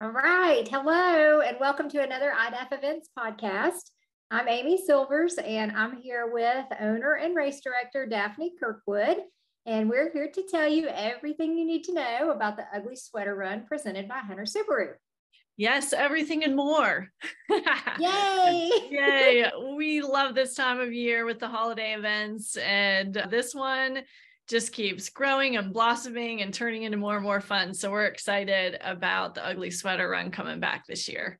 All right. Hello, and welcome to another iDaph Events podcast. I'm Amy Silvers, and I'm here with owner and race director Daphne Kirkwood. And we're here to tell you everything you need to know about the Ugly Sweater Run presented by Hunter Subaru. Yes, everything and more. Yay! Yay. We love this time of year with the holiday events. And this one just keeps growing and blossoming and turning into more and more fun. So we're excited about the Ugly Sweater Run coming back this year.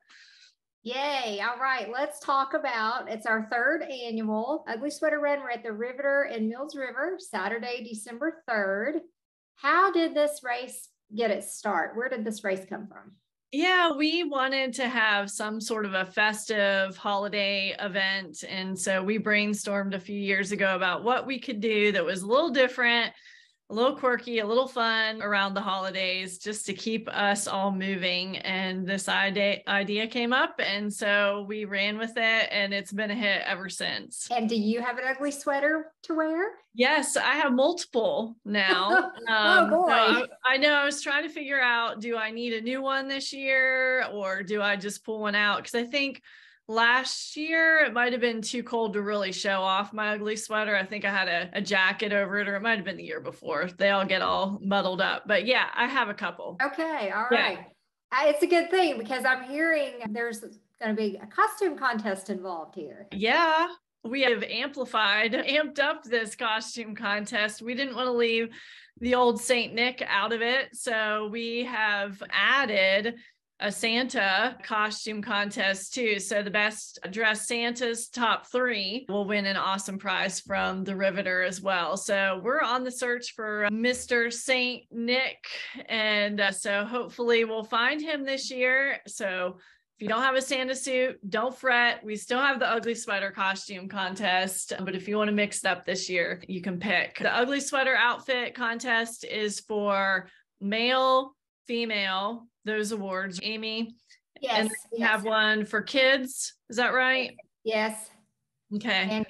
Yay. All right. Let's talk about it's our third annual Ugly Sweater Run. We're at the Riveter in Mills River, Saturday, December 3rd. How did this race get its start? Where did this race come from? Yeah, we wanted to have some sort of a festive holiday event. And so we brainstormed a few years ago about what we could do that was a little different, a little quirky, a little fun around the holidays just to keep us all moving. And this idea idea came up. And so we ran with it and it's been a hit ever since. And do you have an ugly sweater to wear? Yes, I have multiple now. oh Um, boy. so I, I know I was trying to figure out do I need a new one this year or do I just pull one out? Because I think last year it might have been too cold to really show off my ugly sweater. I think I had a, a jacket over it, or it might have been the year before. They all get all muddled up. But yeah, I have a couple. Okay, all Yeah. right. Uh, It's a good thing because I'm hearing there's going to be a costume contest involved here. Yeah, we have amplified, amped up this costume contest. We didn't want to leave the old Saint Nick out of it. So we have added a Santa costume contest too. So the best dressed Santa's top three will win an awesome prize from the Riveter as well. So we're on the search for Mr. Saint Nick. And uh, so hopefully we'll find him this year. So if you don't have a Santa suit, don't fret. We still have the ugly sweater costume contest. But if you want to mix it up this year, you can pick. The ugly sweater outfit contest is for male, female, those awards. Amy, Yes. and we yes, have one for kids. Is that right? Yes. Okay. And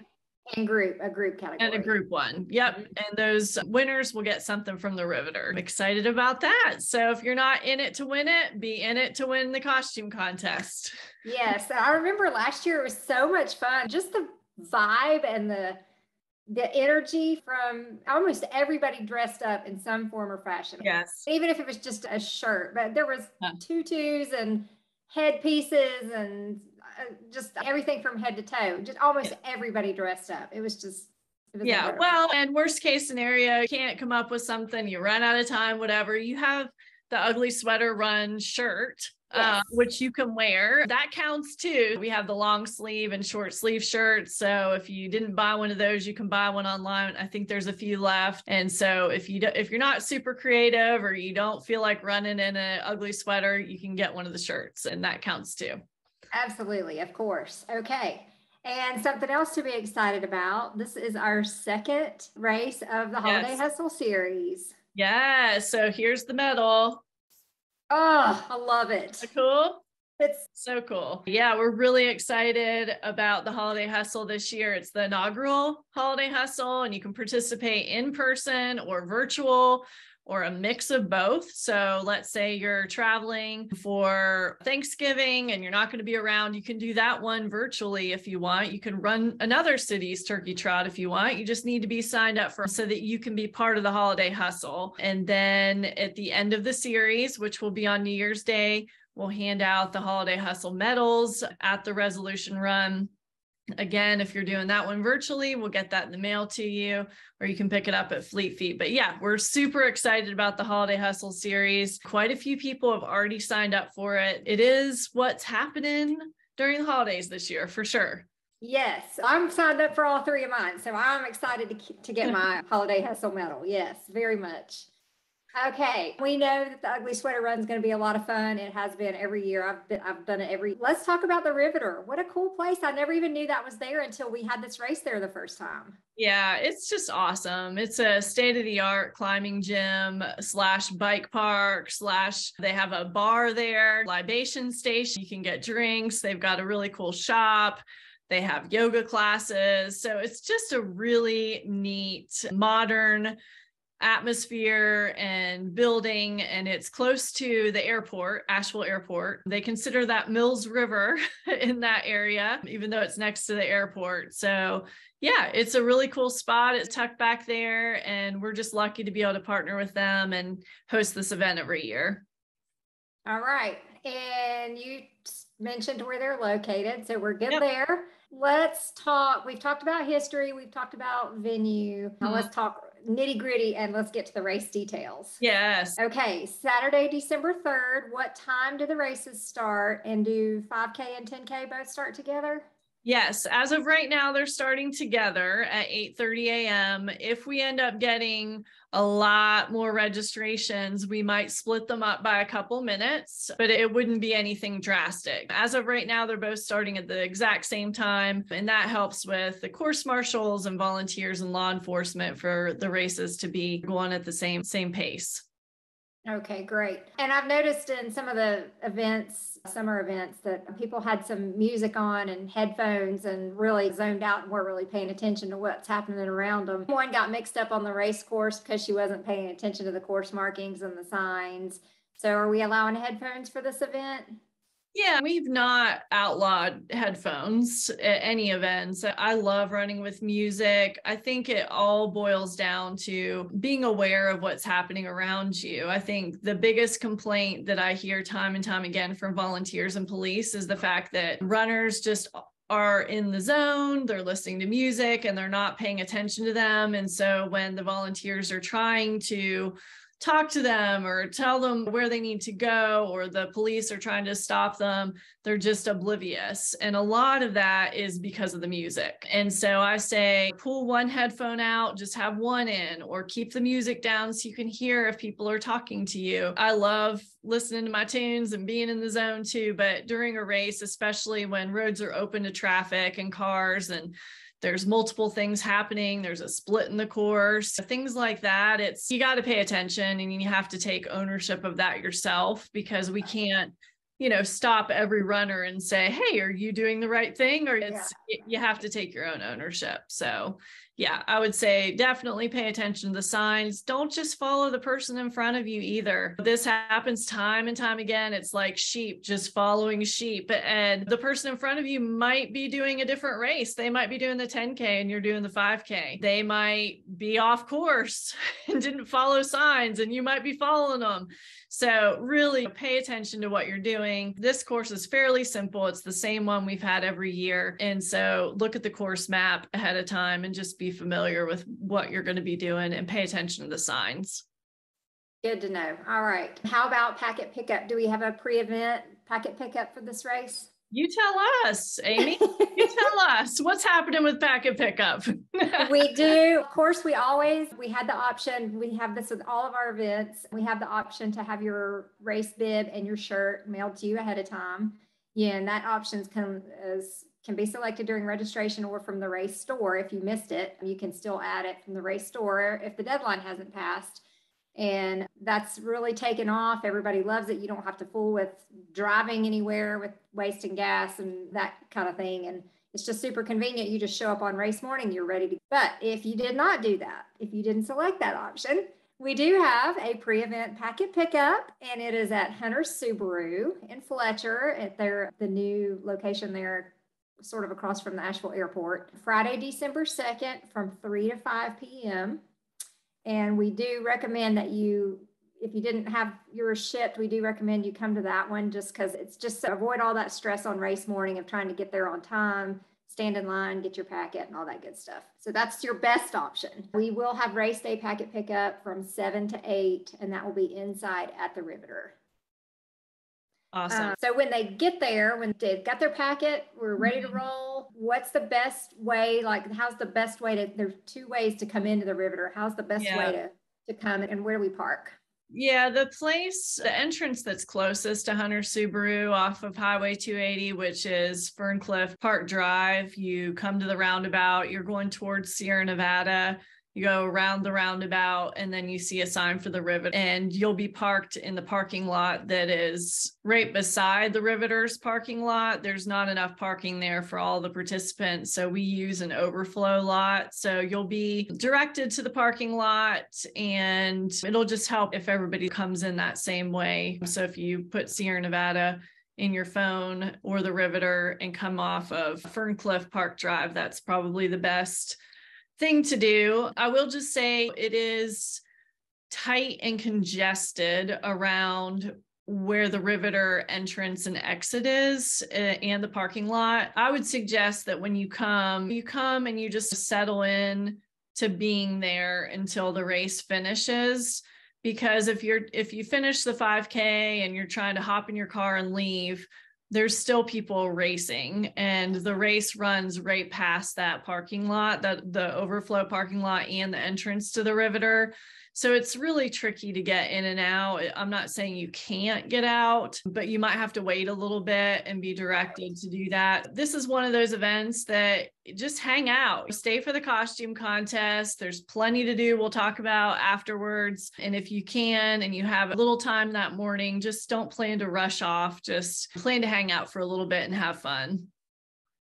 and group, a group category. And a group one. Yep. Mm-hmm. And those winners will get something from the Riveter. I'm excited about that. So if you're not in it to win it, be in it to win the costume contest. Yes, I remember last year it was so much fun. Just the vibe and the the energy from almost everybody dressed up in some form or fashion. Yes. Even if it was just a shirt, but there was Yeah. tutus and headpieces and uh, just everything from head to toe. Just almost everybody dressed up. It was just it was Yeah. incredible. Well, and worst case scenario, you can't come up with something, you run out of time, whatever. You have the ugly sweater run shirt. Uh, which you can wear. That counts too. We have the long sleeve and short sleeve shirts. So if you didn't buy one of those, you can buy one online. I think there's a few left. And so if you do, if you're not super creative or you don't feel like running in an ugly sweater, you can get one of the shirts, and that counts too. Absolutely, of course. Okay. And something else to be excited about. This is our second race of the Holiday Yes. Hustle series. Yeah. So here's the medal. Oh, I love it. So cool. It's So cool. Yeah, we're really excited about the Holiday Hustle this year. It's the inaugural Holiday Hustle, and you can participate in person or virtual or a mix of both. So let's say you're traveling for Thanksgiving and you're not going to be around, you can do that one virtually if you want. You can run another city's turkey trot if you want. You just need to be signed up for so that you can be part of the holiday hustle. And then at the end of the series, which will be on New Year's Day, we'll hand out the holiday hustle medals at the resolution run. Again, if you're doing that one virtually, we'll get that in the mail to you, or you can pick it up at Fleet Feet. But yeah, we're super excited about the Holiday Hustle series. Quite a few people have already signed up for it. It is what's happening during the holidays this year, for sure. yes, I'm signed up for all three of mine, so I'm excited to to get my Holiday Hustle medal. Yes, very much. Okay, we know that the Ugly Sweater Run is going to be a lot of fun. It has been every year. I've been, I've done it every. Let's talk about the Riveter. What a cool place! I never even knew that was there until we had this race there the first time. Yeah, it's just awesome. It's a state of the art climbing gym slash bike park slash they have a bar there, libation station. You can get drinks. They've got a really cool shop. They have yoga classes. So it's just a really neat, modern atmosphere and building and it's close to the airport asheville airport. They consider that mills river in that area even though it's next to the airport. So yeah it's a really cool spot. It's tucked back there and we're just lucky to be able to partner with them and host this event every year. All right. And you mentioned where they're located so we're good yep. there. Let's talk we've talked about history we've talked about venue. Now mm-hmm. let's talk nitty gritty and let's get to the race details. Yes. Okay, Saturday, December 3rd. What time do the races start? And do 5K and 10K both start together? Yes, as of right now, they're starting together at 8:30 a.m. If we end up getting a lot more registrations, we might split them up by a couple minutes, but it wouldn't be anything drastic. As of right now, they're both starting at the exact same time, and that helps with the course marshals and volunteers and law enforcement for the races to be going at the same same pace. Okay, great. And I've noticed in some of the events, summer events, that people had some music on and headphones and really zoned out and weren't really paying attention to what's happening around them. One got mixed up on the race course because she wasn't paying attention to the course markings and the signs. So, are we allowing headphones for this event? Yeah, we've not outlawed headphones at any events. I love running with music. I think it all boils down to being aware of what's happening around you. I think the biggest complaint that I hear time and time again from volunteers and police is the fact that runners just are in the zone, they're listening to music and they're not paying attention to them. And so when the volunteers are trying to talk to them or tell them where they need to go or the police are trying to stop them. They're just oblivious. And a lot of that is because of the music. And so i say pull one headphone out just have one in or keep the music down so you can hear if people are talking to you. I love listening to my tunes and being in the zone too but during a race especially when roads are open to traffic and cars and there's multiple things happening there's a split in the course things like that. It's you got to pay attention and you have to take ownership of that yourself because we can't you know stop every runner and say hey are you doing the right thing or it's yeah. you have to take your own ownership so yeah, I would say definitely pay attention to the signs. Don't just follow the person in front of you either. This happens time and time again. It's like sheep just following sheep. And the person in front of you might be doing a different race. They might be doing the 10K and you're doing the 5K. They might be off course and didn't follow signs and you might be following them. So, really pay attention to what you're doing. This course is fairly simple. It's the same one we've had every year. And so, look at the course map ahead of time and just be familiar with what you're going to be doing and pay attention to the signs. Good to know. All right. How about packet pickup? Do we have a pre event packet pickup for this race? You tell us, Amy. you tell us what's happening with packet pickup. we do. Of course, we always we had the option. We have this with all of our events. We have the option to have your race bib and your shirt mailed to you ahead of time. Yeah, and that option can is can be selected during registration or from the race store. If you missed it, you can still add it from the race store if the deadline hasn't passed and that's really taken off. Everybody loves it. You don't have to fool with driving anywhere with wasting gas and that kind of thing. And it's just super convenient. You just show up on race morning, you're ready to. But if you did not do that, if you didn't select that option, we do have a pre-event packet pickup, and it is at Hunter Subaru in Fletcher at their the new location there, sort of across from the Asheville Airport. Friday, December second, from three to five p.m. And we do recommend that you, if you didn't have yours shipped, we do recommend you come to that one just because it's just to avoid all that stress on race morning of trying to get there on time, stand in line, get your packet, and all that good stuff. So that's your best option. We will have race day packet pickup from seven to eight, and that will be inside at the Riveter. Awesome. Um, so when they get there, when they've got their packet, we're ready to mm-hmm. roll. What's the best way? Like, how's the best way to? There's two ways to come into the Riveter. How's the best yeah. way to to come, and where do we park? Yeah, the place, the entrance that's closest to Hunter Subaru off of Highway 280, which is Ferncliff Park Drive. You come to the roundabout. You're going towards Sierra Nevada you go around the roundabout and then you see a sign for the rivet and you'll be parked in the parking lot that is right beside the riveters parking lot. There's not enough parking there for all the participants so we use an overflow lot. So you'll be directed to the parking lot and it'll just help if everybody comes in that same way. So if you put sierra nevada in your phone or the riveter and come off of ferncliff park drive that's probably the best thing to do. I will just say it is tight and congested around where the riveter entrance and exit is uh, and the parking lot. I would suggest that when you come, you come and you just settle in to being there until the race finishes because if you're if you finish the 5k and you're trying to hop in your car and leave there's still people racing and the race runs right past that parking lot that the overflow parking lot and the entrance to the riveter so it's really tricky to get in and out. I'm not saying you can't get out, but you might have to wait a little bit and be directed to do that. This is one of those events that just hang out, stay for the costume contest. There's plenty to do. We'll talk about afterwards. And if you can and you have a little time that morning, just don't plan to rush off. Just plan to hang out for a little bit and have fun.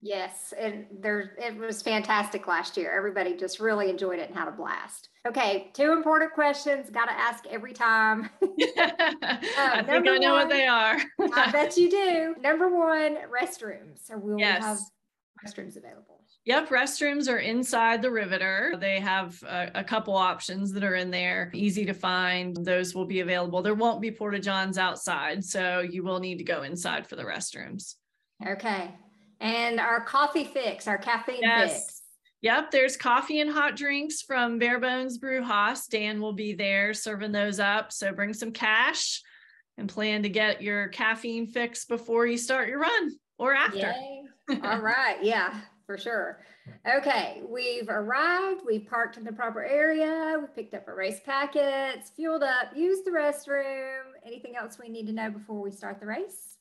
Yes, and there it was fantastic last year. Everybody just really enjoyed it and had a blast. Okay, two important questions. Got to ask every time. uh, I think I know one, what they are. I bet you do. Number one, restrooms. So we'll yes. have restrooms available. Yep, restrooms are inside the riveter. They have a, a, couple options that are in there, easy to find. Those will be available. There won't be porta johns outside, so you will need to go inside for the restrooms. Okay. And our coffee fix, our caffeine yes. fix. Yep, there's coffee and hot drinks from Bare Bones Brew Haas. Dan will be there serving those up. So bring some cash and plan to get your caffeine fix before you start your run or after. All right. Yeah, for sure. Okay, we've arrived. We parked in the proper area. We picked up our race packets, fueled up, used the restroom. Anything else we need to know before we start the race?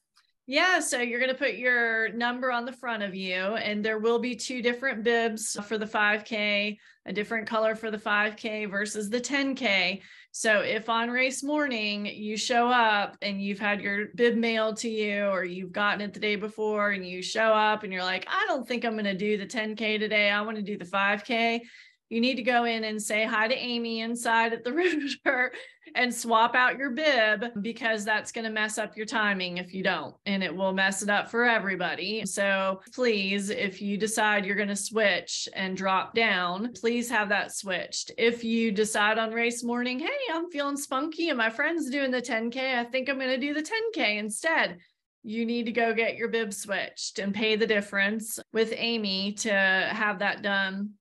Yeah, so you're going to put your number on the front of you, and there will be two different bibs for the 5K, a different color for the 5K versus the 10K. So if on race morning you show up and you've had your bib mailed to you, or you've gotten it the day before, and you show up and you're like, I don't think I'm going to do the 10K today, I want to do the 5K, you need to go in and say hi to Amy inside at the riveter and swap out your bib because that's going to mess up your timing if you don't, and it will mess it up for everybody. So please, if you decide you're going to switch and drop down, please have that switched. If you decide on race morning, hey, I'm feeling spunky and my friend's doing the 10K, I think I'm going to do the 10K instead you need to go get your bib switched and pay the difference with Amy to have that done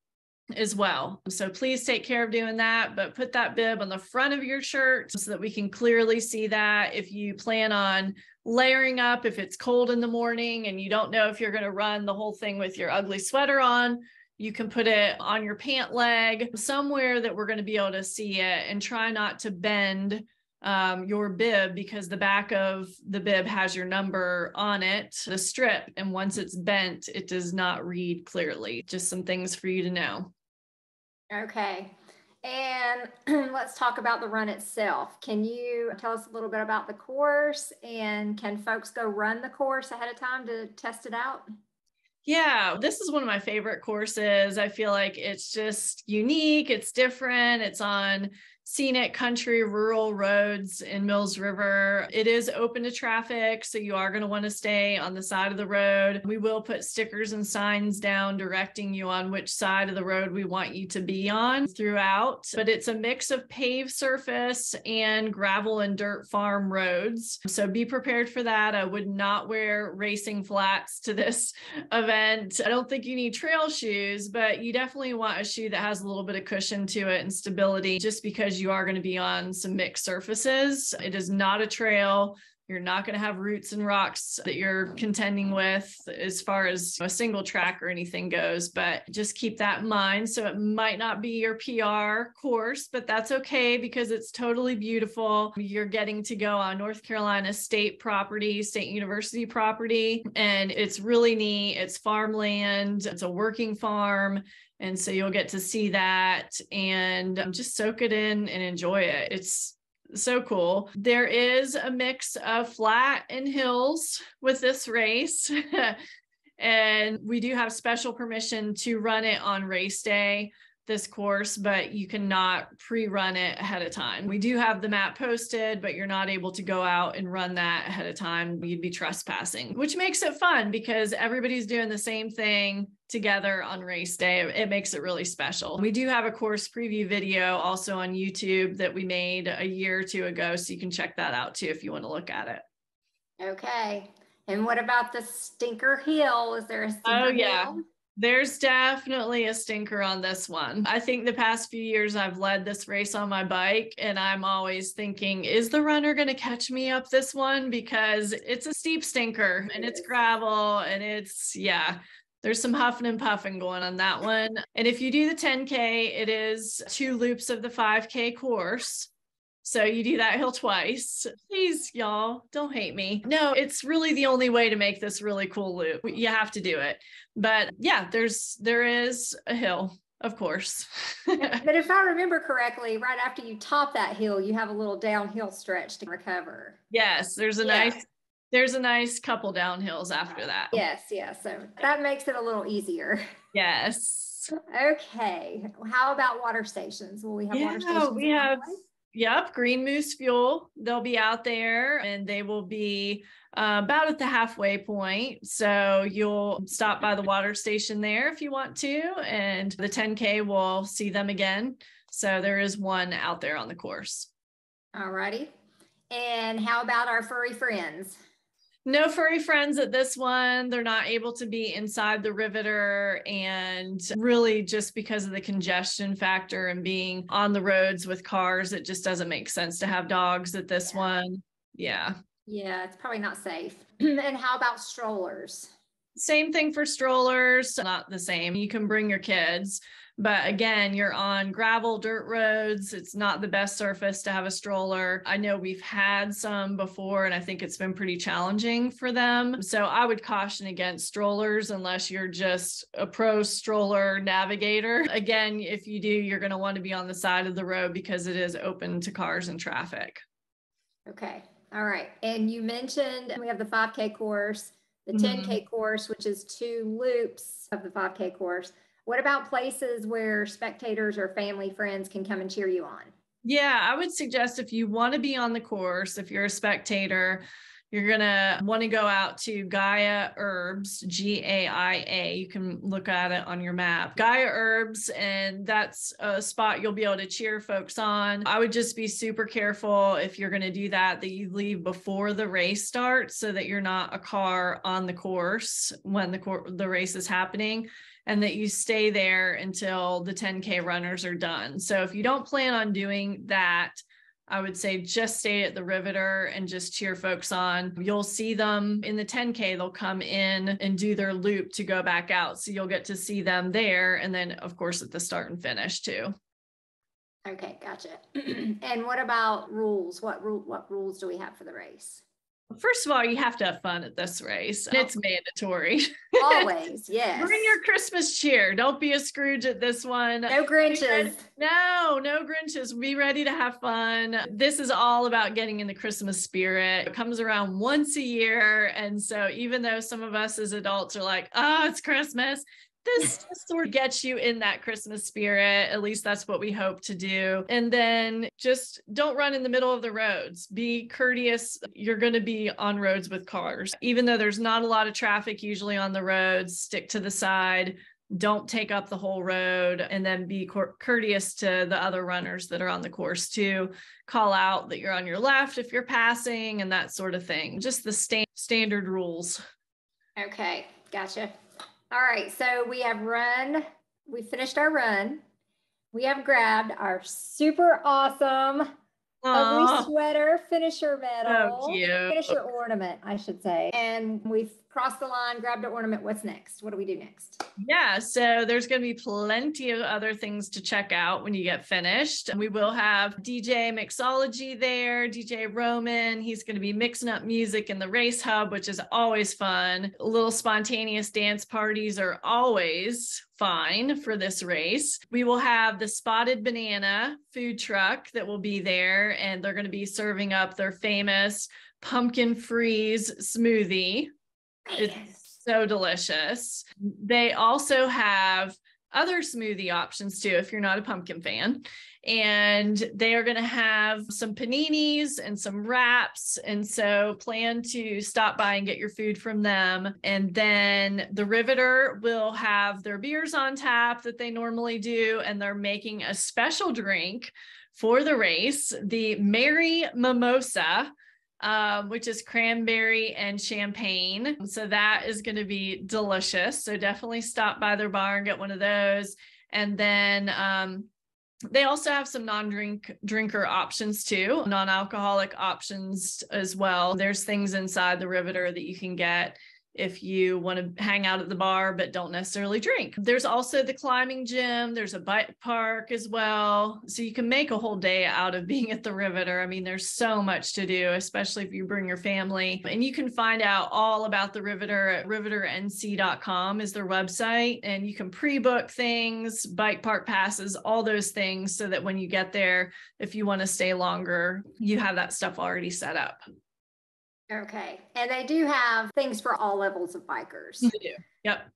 as well. So please take care of doing that, but put that bib on the front of your shirt so that we can clearly see that. If you plan on layering up, if it's cold in the morning and you don't know if you're going to run the whole thing with your ugly sweater on, you can put it on your pant leg somewhere that we're going to be able to see it and try not to bend um, your bib because the back of the bib has your number on it, the strip. And once it's bent, it does not read clearly. Just some things for you to know. Okay. And let's talk about the run itself. Can you tell us a little bit about the course and can folks go run the course ahead of time to test it out? Yeah, this is one of my favorite courses. I feel like it's just unique, it's different, it's on scenic country rural roads in Mills River. It is open to traffic, so you are going to want to stay on the side of the road. We will put stickers and signs down directing you on which side of the road we want you to be on throughout. But it's a mix of paved surface and gravel and dirt farm roads. So be prepared for that. I would not wear racing flats to this event. I don't think you need trail shoes, but you definitely want a shoe that has a little bit of cushion to it and stability just because you are going to be on some mixed surfaces. It is not a trail. You're not going to have roots and rocks that you're contending with as far as a single track or anything goes, but just keep that in mind. So it might not be your PR course, but that's okay because it's totally beautiful. You're getting to go on North Carolina state property, state university property, and it's really neat. It's farmland, it's a working farm. And so you'll get to see that and um, just soak it in and enjoy it. It's so cool. There is a mix of flat and hills with this race. and we do have special permission to run it on race day this course, but you cannot pre-run it ahead of time. We do have the map posted, but you're not able to go out and run that ahead of time. You'd be trespassing, which makes it fun because everybody's doing the same thing together on race day. It makes it really special. We do have a course preview video also on YouTube that we made a year or two ago, so you can check that out too if you want to look at it. Okay. And what about the Stinker Hill? Is there a oh, Stinker Oh yeah. Hill? There's definitely a stinker on this one. I think the past few years I've led this race on my bike, and I'm always thinking, is the runner going to catch me up this one? Because it's a steep stinker and it's gravel and it's, yeah, there's some huffing and puffing going on that one. And if you do the 10K, it is two loops of the 5K course. So you do that hill twice. Please, y'all, don't hate me. No, it's really the only way to make this really cool loop. You have to do it. But yeah, there's there is a hill, of course. But if I remember correctly, right after you top that hill, you have a little downhill stretch to recover. yes, there's a Yeah. nice there's a nice couple downhills after that. Yes, yes. So that makes it a little easier. Yes. Okay. How about water stations? Will we have water Yeah, stations? we have? Yep, Green Moose Fuel. They'll be out there and they will be uh, about at the halfway point. So you'll stop by the water station there if you want to, and the 10K will see them again. So there is one out there on the course. All righty. And how about our furry friends? No furry friends at this one. They're not able to be inside the riveter. And really, just because of the congestion factor and being on the roads with cars, it just doesn't make sense to have dogs at this Yeah. one. Yeah. Yeah, it's probably not safe. and how about strollers? Same thing for strollers, not the same. You can bring your kids, but again, you're on gravel, dirt roads. It's not the best surface to have a stroller. I know we've had some before, and I think it's been pretty challenging for them. So I would caution against strollers unless you're just a pro stroller navigator. Again, if you do, you're going to want to be on the side of the road because it is open to cars and traffic. Okay. All right. And you mentioned we have the 5K course, the Mhm. 10K course, which is two loops of the 5K course. What about places where spectators or family friends can come and cheer you on? Yeah, I would suggest if you want to be on the course, if you're a spectator, you're going to want to go out to Gaia Herbs, G A I A. You can look at it on your map. Gaia Herbs, and that's a spot you'll be able to cheer folks on. I would just be super careful if you're going to do that, that you leave before the race starts so that you're not a car on the course when the, cor- the race is happening and that you stay there until the 10K runners are done. So if you don't plan on doing that, I would say just stay at the Riveter and just cheer folks on. You'll see them in the 10K, they'll come in and do their loop to go back out. So you'll get to see them there. And then, of course, at the start and finish too. Okay, gotcha. and what about rules? What rule what rules do we have for the race? First of all, you have to have fun at this race. and It's mandatory. Always, yes. Bring your Christmas cheer. Don't be a Scrooge at this one. no Grinches. No, no Grinches. Be ready to have fun. This is all about getting in the Christmas spirit. It comes around once a year. And so, even though some of us as adults are like, oh, it's Christmas, this just sort of gets you in that Christmas spirit. At least that's what we hope to do. And then just don't run in the middle of the roads. Be courteous. You're going to be on roads with cars. Even though there's not a lot of traffic usually on the roads, stick to the side don't take up the whole road and then be cour- courteous to the other runners that are on the course too call out that you're on your left if you're passing and that sort of thing just the sta- standard rules Okay, gotcha. All right, so we have run, we finished our run. We have grabbed our super awesome ugly sweater finisher medal. So. Finisher ornament, I should say. And we've crossed the line, grabbed an ornament. What's next? What do we do next? Yeah, so there's going to be plenty of other things to check out when you get finished. We will have DJ Mixology there, DJ Roman. He's going to be mixing up music in the race hub, which is always fun. Little spontaneous dance parties are always fine for this race. We will have the Spotted Banana food truck that will be there, and they're going to be serving up their famous pumpkin freeze smoothie it's so delicious. They also have other smoothie options too, if you're not a pumpkin fan. And they are going to have some paninis and some wraps. And so plan to stop by and get your food from them. And then the Riveter will have their beers on tap that they normally do. And they're making a special drink for the race, the Mary Mimosa um, which is cranberry and champagne. So that is going to be delicious. So definitely stop by their bar and get one of those. And then um, they also have some non-drink drinker options too, non-alcoholic options as well. There's things inside the Riveter that you can get if you want to hang out at the bar but don't necessarily drink. There's also the climbing gym, there's a bike park as well. So you can make a whole day out of being at the Riveter. I mean, there's so much to do, especially if you bring your family. And you can find out all about the Riveter at riveternc.com is their website and you can pre-book things, bike park passes, all those things so that when you get there, if you want to stay longer, you have that stuff already set up. Okay. And they do have things for all levels of bikers. They do. Yep.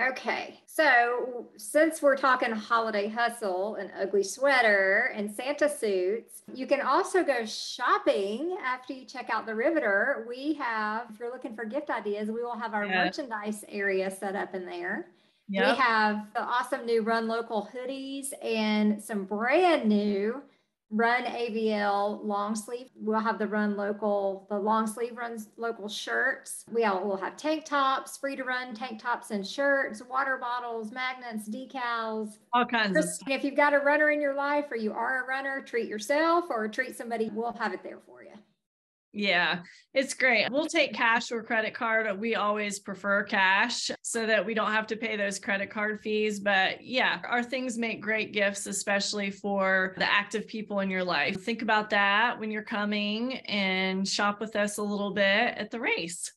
Okay. So since we're talking holiday hustle and ugly sweater and Santa suits, you can also go shopping after you check out the Riveter. We have, if you're looking for gift ideas, we will have our yeah. merchandise area set up in there. Yep. We have the awesome new Run Local hoodies and some brand new run AVL long sleeve. We'll have the run local, the long sleeve runs local shirts. We all will have tank tops, free to run tank tops and shirts, water bottles, magnets, decals, all kinds. If you've got a runner in your life or you are a runner, treat yourself or treat somebody, we'll have it there for you. Yeah, it's great. We'll take cash or credit card. We always prefer cash so that we don't have to pay those credit card fees. But yeah, our things make great gifts, especially for the active people in your life. Think about that when you're coming and shop with us a little bit at the race.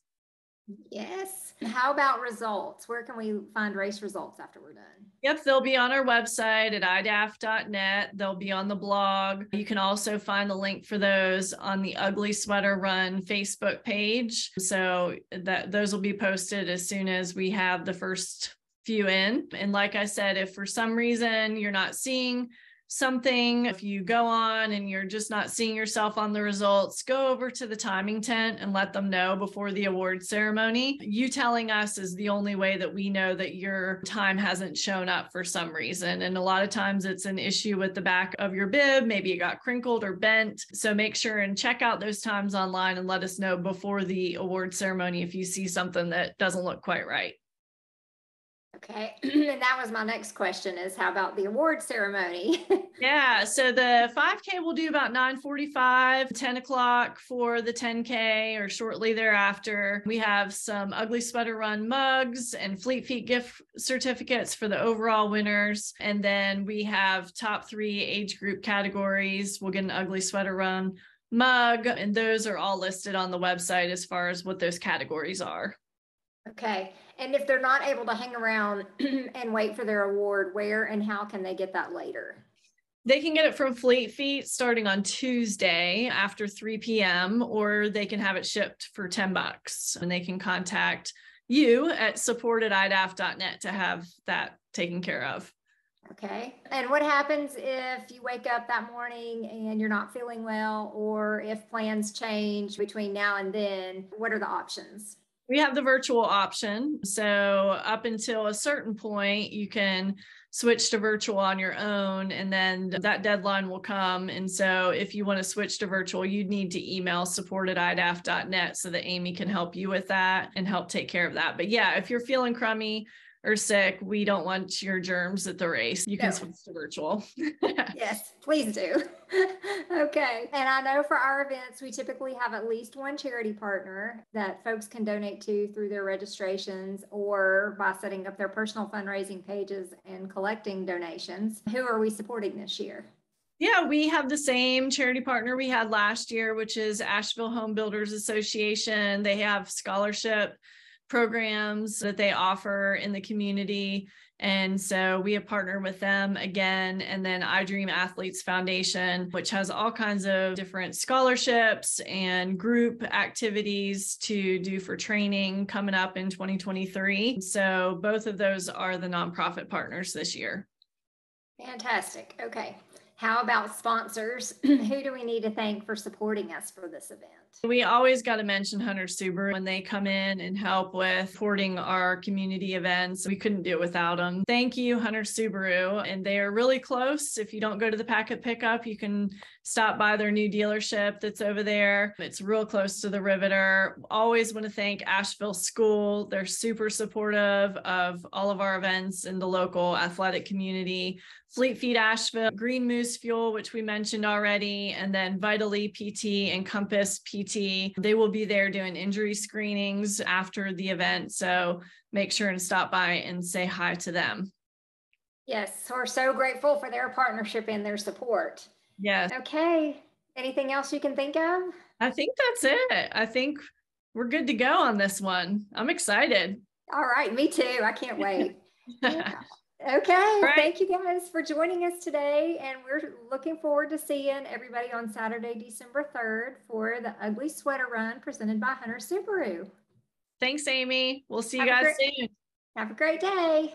Yes. How about results? Where can we find race results after we're done? Yep, they'll be on our website at idaph.net. They'll be on the blog. You can also find the link for those on the Ugly Sweater Run Facebook page. So that those will be posted as soon as we have the first few in. And like I said, if for some reason you're not seeing something, if you go on and you're just not seeing yourself on the results, go over to the timing tent and let them know before the award ceremony. You telling us is the only way that we know that your time hasn't shown up for some reason. And a lot of times it's an issue with the back of your bib. Maybe it got crinkled or bent. So make sure and check out those times online and let us know before the award ceremony if you see something that doesn't look quite right. Okay, and that was my next question is how about the award ceremony? yeah, so the 5K will do about 9.45, 10 o'clock for the 10K or shortly thereafter. We have some Ugly Sweater Run mugs and Fleet Feet gift certificates for the overall winners. And then we have top three age group categories. We'll get an Ugly Sweater Run mug, and those are all listed on the website as far as what those categories are. Okay. And if they're not able to hang around and wait for their award, where and how can they get that later? They can get it from Fleet Feet starting on Tuesday after 3 p.m., or they can have it shipped for 10 bucks. And they can contact you at support at support@idaph.net to have that taken care of. Okay. And what happens if you wake up that morning and you're not feeling well, or if plans change between now and then? What are the options? We have the virtual option. So up until a certain point, you can switch to virtual on your own and then that deadline will come. And so if you want to switch to virtual, you'd need to email support at idaph.net so that Amy can help you with that and help take care of that. But yeah, if you're feeling crummy, or sick, we don't want your germs at the race. You can No. switch to virtual. Yes, please do. okay. And I know for our events, we typically have at least one charity partner that folks can donate to through their registrations or by setting up their personal fundraising pages and collecting donations. Who are we supporting this year? Yeah, we have the same charity partner we had last year, which is Asheville Home Builders Association. They have scholarship programs that they offer in the community. And so we have partnered with them again. And then I Dream Athletes Foundation, which has all kinds of different scholarships and group activities to do for training coming up in 2023. So both of those are the nonprofit partners this year. Fantastic. Okay. How about sponsors? Who do we need to thank for supporting us for this event? We always got to mention Hunter Subaru when they come in and help with supporting our community events. We couldn't do it without them. Thank you, Hunter Subaru. And they are really close. If you don't go to the packet pickup, you can stop by their new dealership that's over there. It's real close to the Riveter. Always want to thank Asheville School. They're super supportive of all of our events in the local athletic community. Fleet Feet Asheville, Green Moose Fuel, which we mentioned already, and then Vitally PT and Compass PT. They will be there doing injury screenings after the event. So make sure and stop by and say hi to them. Yes, we're so grateful for their partnership and their support. Yes. Okay. Anything else you can think of? I think that's it. I think we're good to go on this one. I'm excited. All right, me too. I can't wait. Yeah. Okay, Right. thank you guys for joining us today. And we're looking forward to seeing everybody on Saturday, December 3rd for the Ugly Sweater Run presented by Hunter Subaru. Thanks, Amy. We'll see you Have guys great- soon. Have a great day.